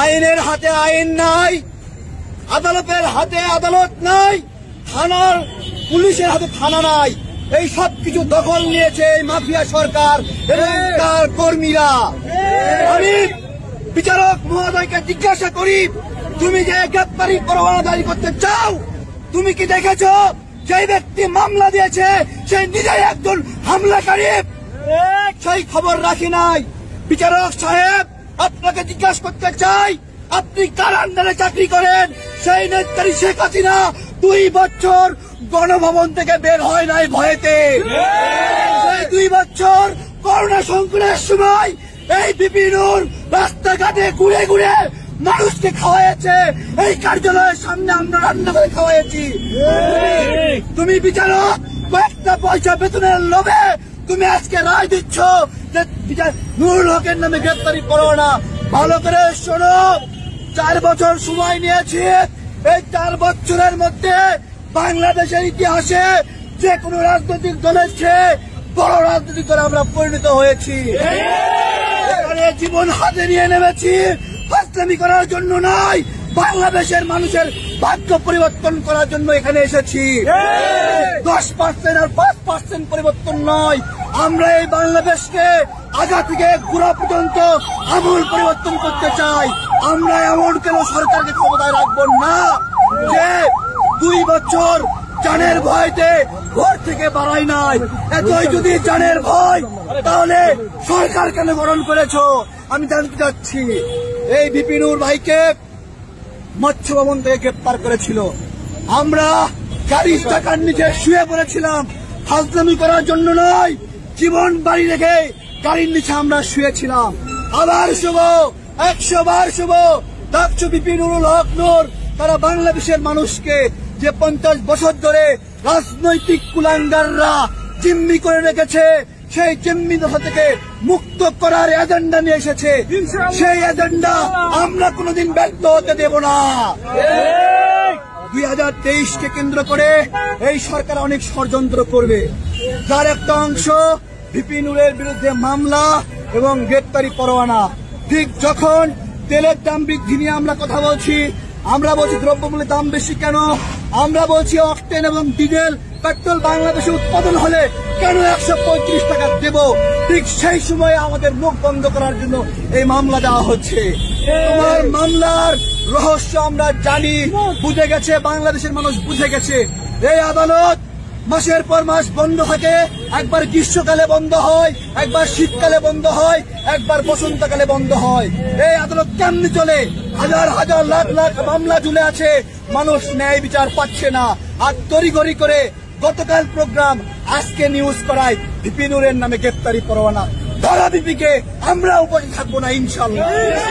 আইনের হাতে আইন নাই, আদালতের হাতে আদালত নাই, থানার পুলিশের হাতে থানা নাই। এই সব কিছু দখল নিয়েছে এই মাফিয়া সরকার এবং তার কর্মীরা। আমি বিচারক মহোদয়কে জিজ্ঞাসা করি, তুমি যে গ্রেপ্তারি পরোয়ানা জারি করতে চাও, তুমি কি দেখেছ যে ব্যক্তি মামলা দিয়েছে, সে নিজেই একজন হামলাকারী? সেই খবর রাখি নাই। বিচারক সাহেব আপনাকে জিজ্ঞাসা করতে চাই, আপনি কার আন্ডারে চাকরি করেন? সেই নেত্রী শেখ হাসিনা দুই বছর গণভবন থেকে বের হয় নাই ভয়েতে। সেই দুই বছর করোনা সংকটের সময় এই বিপিনুর রাস্তাঘাটে ঘুরে ঘুরে মানুষকে খাওয়াইছে এই কার্যালয়ের সামনে আমরা রান্না করে খাওয়াইছি তুমি বিচারক, কয়েকটা পয়সা বেতনের লোভে তুমি আজকে রায় দিচ্ছ। নুরুল হকের নামে গ্রেপ্তারি করো না। ভালো করে শোনো। চার বছর সময় নিয়েছি। এই চার বছরের মধ্যে বাংলাদেশের ইতিহাসে যে কোনো রাজনৈতিক দলের চেয়ে বড় রাজনৈতিক দলে আমরা পরিণত হয়েছি। এখানে জীবন হাতে নিয়ে নেমেছি। ফাস্তামি করার জন্য নয় বাংলাদেশের মানুষের ভাগ্য পরিবর্তন করার জন্য এখানে এসেছি। দশ পার্সেন্ট আর পাঁচ পার্সেন্ট পরিবর্তন নয়। আমরা এই বাংলাদেশকে আগা থেকে গুড়া পর্যন্ত আমূল পরিবর্তন করতে চাই। আমরা এমন কেন সরকারকে ক্ষমতায় রাখব না যে দুই বছর জানের ভয়তে ঘর থেকে বাড়াই নাই? এতই যদি জানের ভয়, তাহলে সরকার কেন গ্রহণ করেছ? আমি জানতে চাচ্ছি। এই বিপিনুর ভাইকে মৎস্য ভবন থেকে গ্রেপ্তার করেছিল। আমরা চারিশ টাকার নিচে শুয়ে পড়েছিলাম। ফাজলামি করার জন্য নয় জীবন বাড়ি রেখে গাড়ির নিচে আমরা শুয়েছিলাম। আবার শুভ একশো বার শুভ। ডাকছু বিপিনুরুল হক নূর তারা বাংলাদেশের মানুষকে যে পঞ্চাশ বছর ধরে রাজনৈতিক কুলাঙ্গাররা জিম্মি করে রেখেছে সেই জিম্মি দশা থেকে মুক্ত করার এজেন্ডা নিয়ে এসেছে। সেই এজেন্ডা আমরা কোনোদিন ব্যর্থ হতে দেব না। দুই হাজার তেইশকে কেন্দ্র করে এই সরকার অনেক ষড়যন্ত্র করবে। যার একটা অংশ ভিপিনুরের বিরুদ্ধে মামলা এবং গ্রেপ্তারি পরোয়ানা। ঠিক যখন তেলের দাম বৃদ্ধি নিয়ে আমরা কথা বলছি আমরা বলছি দ্রব্যমূল্যের দাম বেশি কেন? আমরা বলছি অকটেন এবং ডিজেল পেট্রোল বাংলাদেশে উৎপাদন হলে কেন একশো পঁয়ত্রিশ টাকা দেব? ঠিক সেই সময় আমাদের মুখ বন্ধ করার জন্য এই মামলা দেওয়া হচ্ছে। তোমার মামলার রহস্য আমরা জানি, বুঝে গেছে, বাংলাদেশের মানুষ বুঝে গেছে। এই আদালত মাসের পর মাস বন্ধ থাকে, একবার গ্রীষ্মকালে বন্ধ হয়, একবার শীতকালে বন্ধ হয়, একবার বসন্তকালে বন্ধ হয়। এই আদালত কেমনি চলে? হাজার হাজার, লাখ লাখ মামলা ঝুলে আছে, মানুষ ন্যায় বিচার পাচ্ছে না। আর তড়িঘড়ি করে গতকাল প্রোগ্রাম, আজকে নিউজ করায় বিপিনুরের নামে গ্রেপ্তারি পরোয়ানা। ধরা বিপিকে আমরা উপরে থাকব না ইনশাল্লাহ